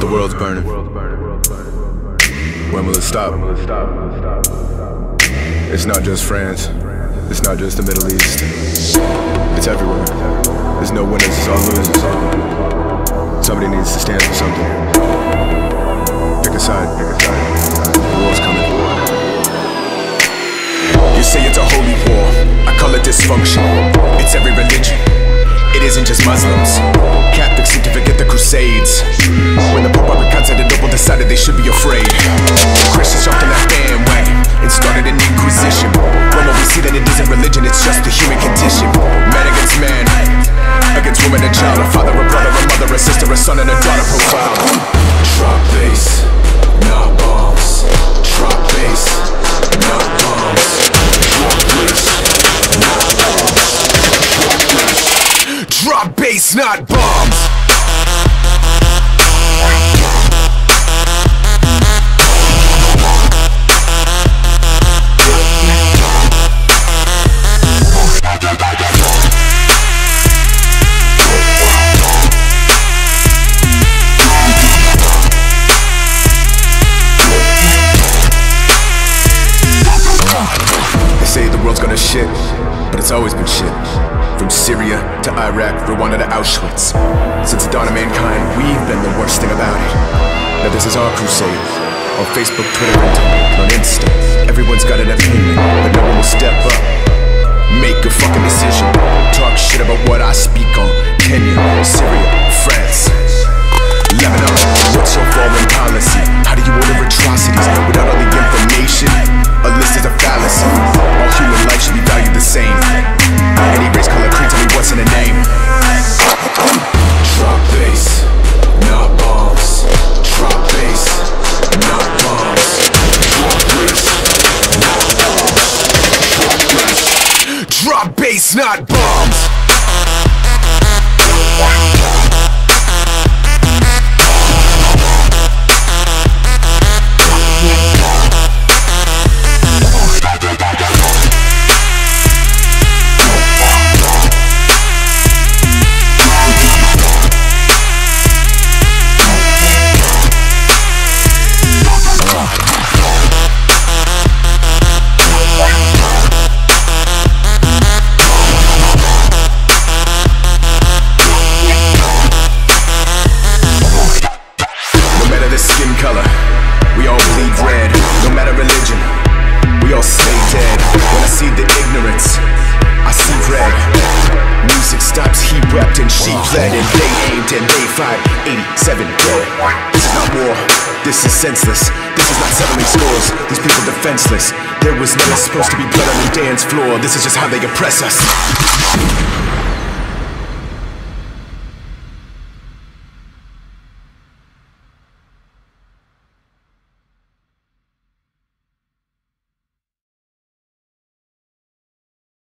the world's burning. When will it stop? It's not just France. It's not just the Middle East. It's everywhere. There's no winners, it's all losers. Somebody needs to stand for something. Pick a side. The war's coming. You say it's a holy war, I call it dysfunction. It's every religion, it isn't just Muslims. A father, a brother, a mother, a sister, a son, and a daughter profile. Drop bass, not bombs. Drop bass, not bombs. Drop bass, not bombs. Drop bass, not bombs. World's gonna shit, but it's always been shit. From Syria to Iraq, Rwanda to Auschwitz. Since the dawn of mankind, we've been the worst thing about it. Now this is our crusade. On Facebook, Twitter, and on Insta. Everyone's got an opinion, but no one will step up. Make a fucking decision. Talk shit about what I speak on. Bass, not bombs. And she fled, and they aimed and they fired 87 dead. This is not war, this is senseless. This is not settling scores, these people defenseless. There was never supposed to be blood on the dance floor, this is just how they oppress us.